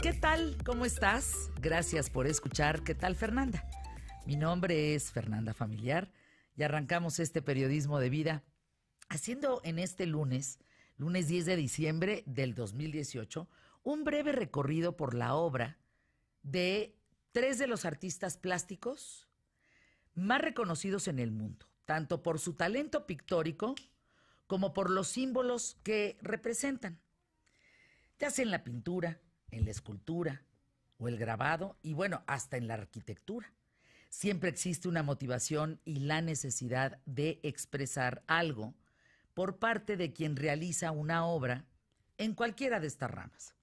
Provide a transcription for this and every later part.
¿Qué tal? ¿Cómo estás? Gracias por escuchar. ¿Qué tal, Fernanda? Mi nombre es Fernanda Familiar y arrancamos este periodismo de vida haciendo en este lunes, lunes 10 de diciembre del 2018, un breve recorrido por la obra de tres de los artistas plásticos más reconocidos en el mundo, tanto por su talento pictórico como por los símbolos que representan, ya sea en la pintura, en la escultura o el grabado y bueno, hasta en la arquitectura. Siempre existe una motivación y la necesidad de expresar algo por parte de quien realiza una obra en cualquiera de estas ramas.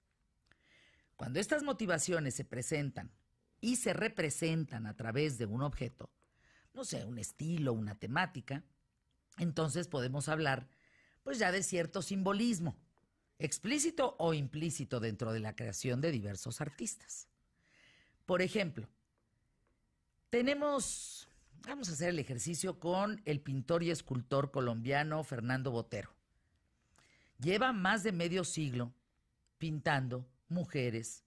Cuando estas motivaciones se presentan y se representan a través de un objeto, no sé, un estilo, una temática, entonces podemos hablar pues ya de cierto simbolismo, explícito o implícito dentro de la creación de diversos artistas. Por ejemplo, tenemos, vamos a hacer el ejercicio con el pintor y escultor colombiano Fernando Botero. Lleva más de medio siglo pintando mujeres,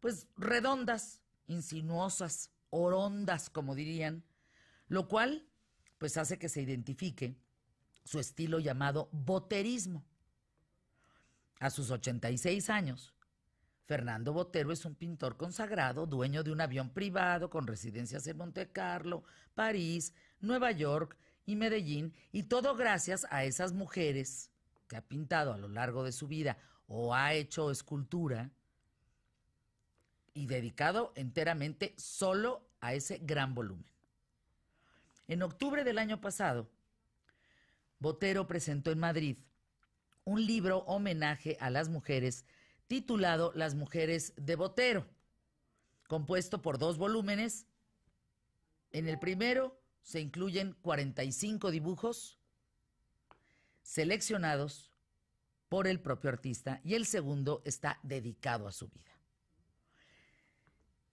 pues redondas, insinuosas, orondas, como dirían, lo cual pues hace que se identifique su estilo llamado boterismo. A sus 86 años, Fernando Botero es un pintor consagrado, dueño de un avión privado con residencias en Monte Carlo, París, Nueva York y Medellín, y todo gracias a esas mujeres que ha pintado a lo largo de su vida o ha hecho escultura y dedicado enteramente solo a ese gran volumen. En octubre del año pasado, Botero presentó en Madrid un libro homenaje a las mujeres titulado Las mujeres de Botero, compuesto por dos volúmenes. En el primero se incluyen 45 dibujos seleccionados por el propio artista y el segundo está dedicado a su vida.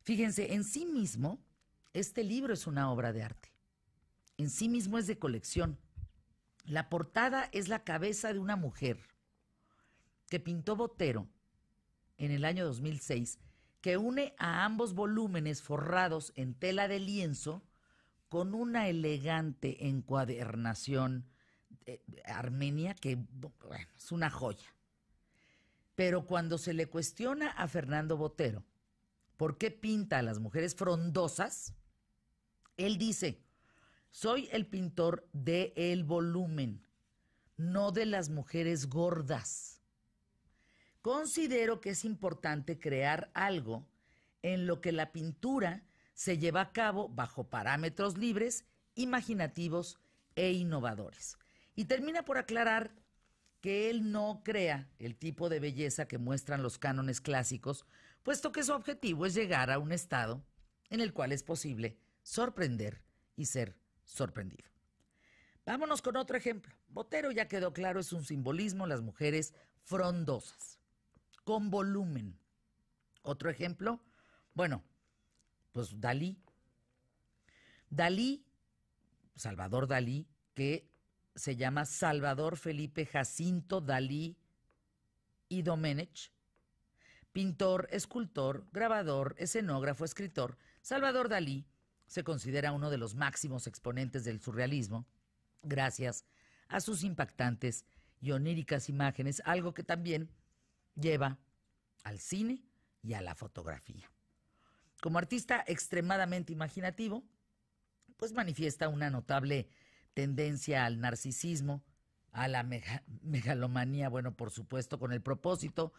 Fíjense, en sí mismo, este libro es una obra de arte. En sí mismo es de colección. La portada es la cabeza de una mujer que pintó Botero en el año 2006, que une a ambos volúmenes forrados en tela de lienzo con una elegante encuadernación eh, armenia que es una joya. Pero cuando se le cuestiona a Fernando Botero por qué pinta a las mujeres frondosas, él dice, soy el pintor de el volumen, no de las mujeres gordas. Considero que es importante crear algo en lo que la pintura se lleva a cabo bajo parámetros libres, imaginativos e innovadores. Y termina por aclarar que él no crea el tipo de belleza que muestran los cánones clásicos, puesto que su objetivo es llegar a un estado en el cual es posible sorprender y ser sorprendido. Vámonos con otro ejemplo. Botero ya quedó claro, es un simbolismo, las mujeres frondosas, con volumen. Otro ejemplo, bueno, pues Dalí. Dalí, Salvador Dalí, que se llama Salvador Felipe Jacinto Dalí y Domenech, pintor, escultor, grabador, escenógrafo, escritor, Salvador Dalí se considera uno de los máximos exponentes del surrealismo, gracias a sus impactantes y oníricas imágenes, algo que también lleva al cine y a la fotografía. Como artista extremadamente imaginativo, pues manifiesta una notable tendencia al narcisismo, a la megalomanía, bueno, por supuesto, con el propósito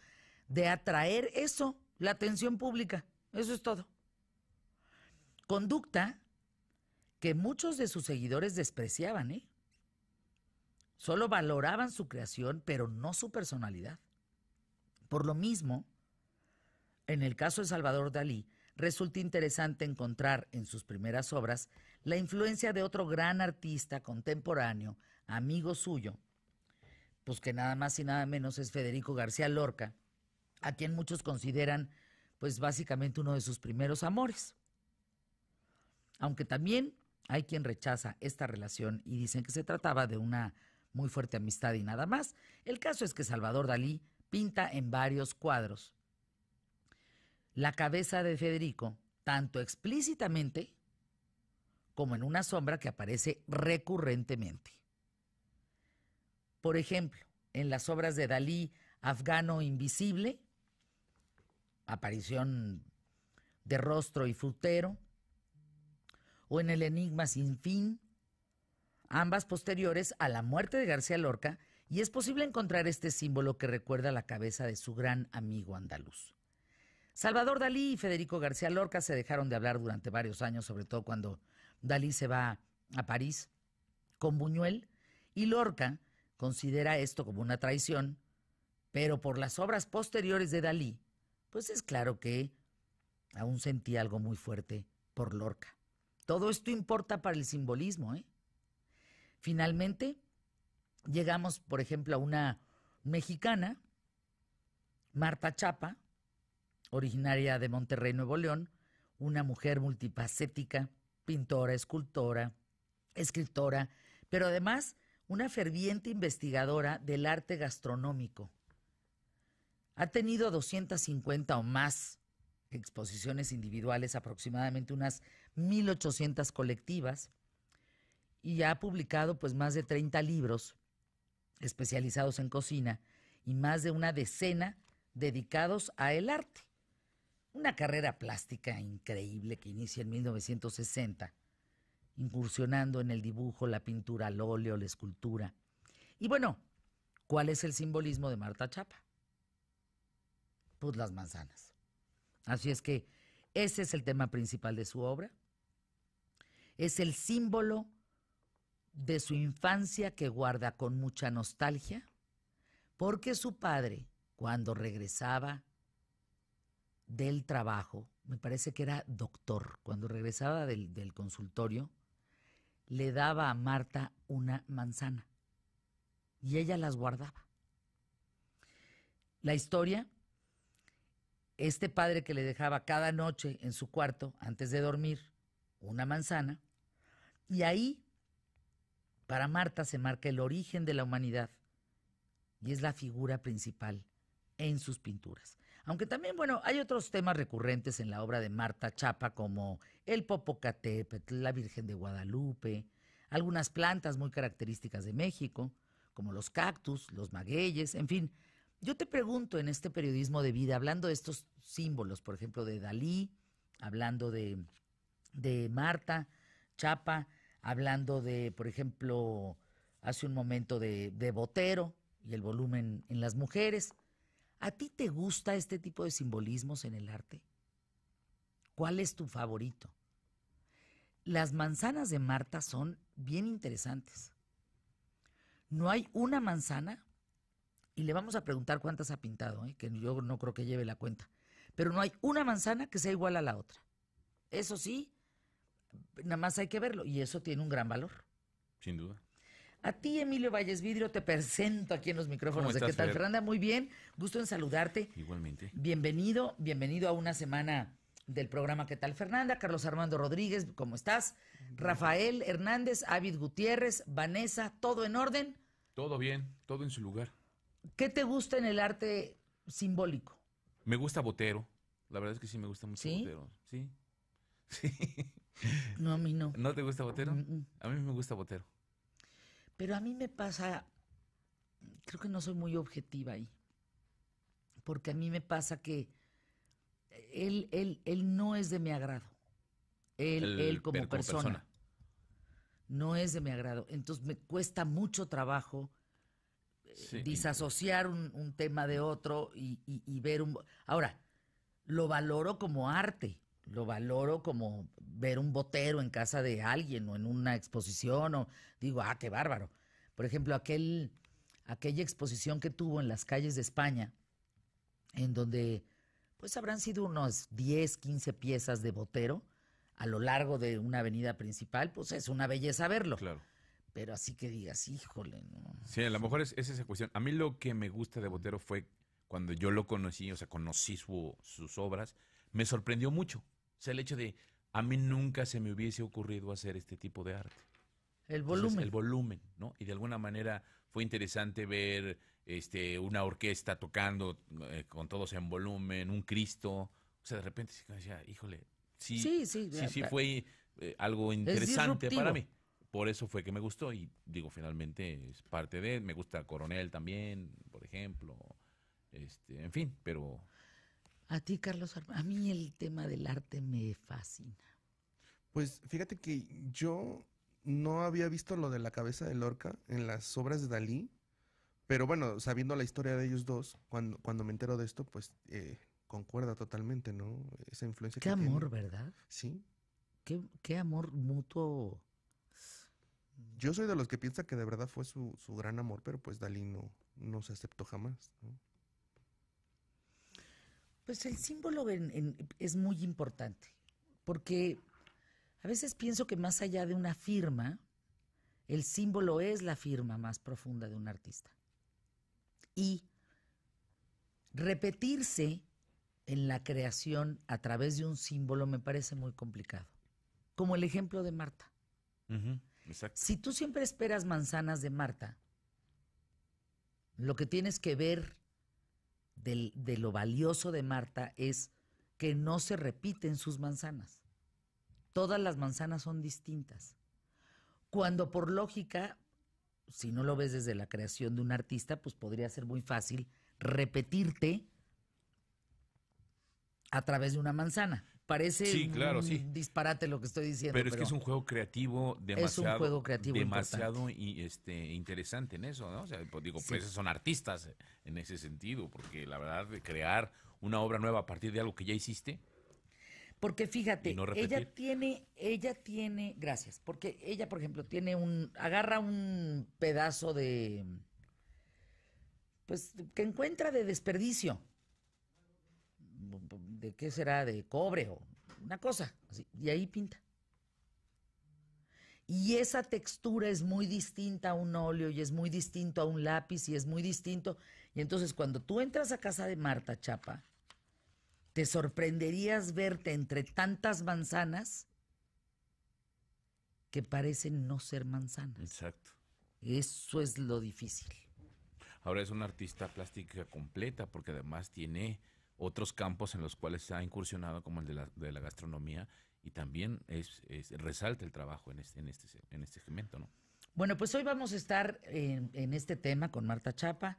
de atraer eso, la atención pública. Eso es todo. Conducta que muchos de sus seguidores despreciaban, ¿eh? Solo valoraban su creación, pero no su personalidad. Por lo mismo, en el caso de Salvador Dalí, resulta interesante encontrar en sus primeras obras la influencia de otro gran artista contemporáneo, amigo suyo, pues que nada más y nada menos es Federico García Lorca, a quien muchos consideran pues básicamente uno de sus primeros amores aunque también hay quien rechaza esta relación y dicen que se trataba de una muy fuerte amistad y nada más. El caso es que Salvador Dalí pinta en varios cuadros la cabeza de Federico, tanto explícitamente como en una sombra que aparece recurrentemente. Por ejemplo, en las obras de Dalí, Afgano Invisible, aparición de rostro y frutero, o en el Enigma sin fin, ambas posteriores a la muerte de García Lorca, y es posible encontrar este símbolo que recuerda la cabeza de su gran amigo andaluz. Salvador Dalí y Federico García Lorca se dejaron de hablar durante varios años, sobre todo cuando Dalí se va a París con Buñuel, y Lorca considera esto como una traición, pero por las obras posteriores de Dalí, pues es claro que aún sentía algo muy fuerte por Lorca. Todo esto importa para el simbolismo. ¿eh? Finalmente, llegamos, por ejemplo, a una mexicana, Marta Chapa, originaria de Monterrey, Nuevo León, una mujer multifacética, pintora, escultora, escritora, pero además una ferviente investigadora del arte gastronómico. Ha tenido 250 o más exposiciones individuales, aproximadamente unas 1.800 colectivas, y ha publicado pues más de 30 libros especializados en cocina y más de una decena dedicados a el arte. Una carrera plástica increíble que inicia en 1960, incursionando en el dibujo, la pintura al óleo, la escultura. Y bueno, ¿cuál es el simbolismo de Marta Chapa? Pues las manzanas. Así es que ese es el tema principal de su obra. Es el símbolo de su infancia que guarda con mucha nostalgia, porque su padre, cuando regresaba del trabajo, me parece que era doctor, cuando regresaba del, del consultorio, le daba a Marta una manzana y ella las guardaba. La historia, este padre que le dejaba cada noche en su cuarto, antes de dormir, una manzana, y ahí para Marta se marca el origen de la humanidad y es la figura principal en sus pinturas. Aunque también, bueno, hay otros temas recurrentes en la obra de Marta Chapa como el Popocatépetl, la Virgen de Guadalupe, algunas plantas muy características de México, como los cactus, los magueyes, en fin. Yo te pregunto en este periodismo de vida, hablando de estos símbolos, por ejemplo, de Dalí, hablando de, de Marta Chapa, hablando de, por ejemplo, hace un momento de, Botero y el volumen en las mujeres. ¿A ti te gusta este tipo de simbolismos en el arte? ¿Cuál es tu favorito? Las manzanas de Marta son bien interesantes. No hay una manzana, y le vamos a preguntar cuántas ha pintado, ¿eh? que yo no creo que lleve la cuenta, pero no hay una manzana que sea igual a la otra. Eso sí, nada más hay que verlo y eso tiene un gran valor. Sin duda. A ti, Emilio Valles Vidrio, te presento aquí en los micrófonos de ¿Qué tal, Fernanda? Muy bien, gusto en saludarte. Igualmente. Bienvenido, bienvenido a una semana del programa ¿Qué tal, Fernanda? Carlos Armando Rodríguez, ¿cómo estás? Rafael Hernández, Ávid Gutiérrez, Vanessa, ¿todo en orden? Todo bien, todo en su lugar. ¿Qué te gusta en el arte simbólico? Me gusta Botero. La verdad es que sí me gusta mucho Botero. Sí. Sí. No, a mí no. ¿No te gusta Botero? A mí me gusta Botero. Pero a mí me pasa, creo que no soy muy objetiva ahí. Porque a mí me pasa que él, él, él no es de mi agrado. Él, él como, persona, No es de mi agrado. Entonces me cuesta mucho trabajo eh, disasociar un, tema de otro y, y ver un... Ahora, lo valoro como arte lo valoro como ver un botero en casa de alguien o en una exposición o digo, ah, qué bárbaro. Por ejemplo, aquel, aquella exposición que tuvo en las calles de España, en donde pues habrán sido unos 10, 15 piezas de botero a lo largo de una avenida principal, pues es una belleza verlo. Claro. Pero así que digas, híjole, no. Sí, a lo mejor es, esa cuestión. A mí lo que me gusta de Botero fue cuando yo lo conocí, o sea, conocí sus obras, me sorprendió mucho sea, el hecho de, a mí nunca se me hubiese ocurrido hacer este tipo de arte. El volumen. el volumen, ¿no? Y de alguna manera fue interesante ver este, una orquesta tocando eh, con todos en volumen, un Cristo, O sea, de repente sí decía, híjole, sí, Sí, sí, sí, sí fue eh, algo interesante para mí. Por eso fue que me gustó y digo, finalmente es parte de, me gusta Coronel también, por ejemplo, este, en fin, pero A ti, Carlos, a mí el tema del arte me fascina. Pues fíjate que yo no había visto lo de la cabeza de Lorca en las obras de Dalí, pero bueno, sabiendo la historia de ellos dos, cuando, cuando me entero de esto, pues eh, concuerda totalmente, ¿no? Esa influencia Qué que tiene. amor, ¿verdad? Sí. Qué, qué amor mutuo. Yo soy de los que piensa que de verdad fue su, su gran amor, pero pues Dalí no, no se aceptó jamás, ¿no? Pues el símbolo en- en- es muy importante, porque a veces pienso que más allá de una firma, el símbolo es la firma más profunda de un artista. Y repetirse en la creación a través de un símbolo me parece muy complicado. Como el ejemplo de Marta. exacto. Si tú siempre esperas manzanas de Marta, lo que tienes que ver del- de lo valioso de Marta es que no se repiten sus manzanas. Todas las manzanas son distintas. Cuando por lógica, si no lo ves desde la creación de un artista, pues podría ser muy fácil repetirte a través de una manzana. Parece Sí, claro, un sí. disparate lo que estoy diciendo. Pero es que es un juego creativo demasiado, juego creativo demasiado y este interesante en eso, ¿no? O sea, pues digo, Sí. pues son artistas en ese sentido, porque la verdad de crear una obra nueva a partir de algo que ya hiciste, Porque fíjate, no ella tiene, ella tiene, gracias, porque ella, por ejemplo, tiene un, agarra un pedazo de, pues, que encuentra de desperdicio. ¿De qué será? De cobre o una cosa, así, y ahí pinta. Y esa textura es muy distinta a un óleo y es muy distinto a un lápiz y es muy distinto. Y entonces cuando tú entras a casa de Marta Chapa, te sorprenderías verte entre tantas manzanas que parecen no ser manzanas. exacto. Eso es lo difícil. Ahora es una artista plástica completa, porque además tiene otros campos en los cuales se ha incursionado, como el de la, de la gastronomía, y también es, es- resalta el trabajo en este, en este, en este segmento, ¿no? Bueno, pues hoy vamos a estar en, en este tema con Marta Chapa.